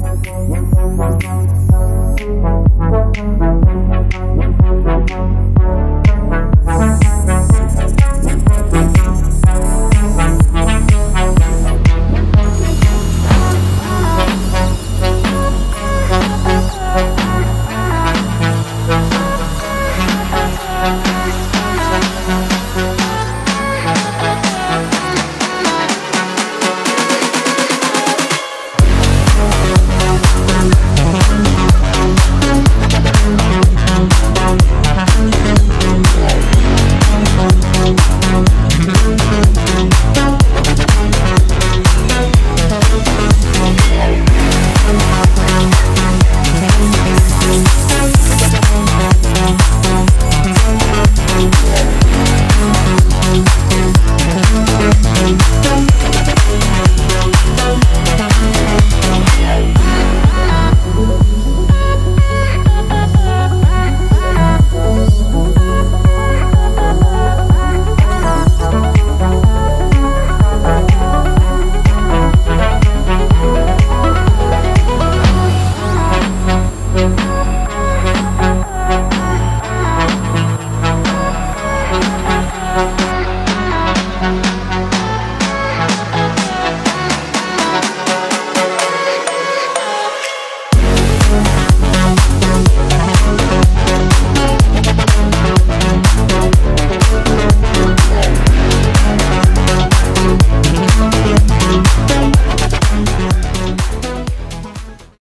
We'll be. Thank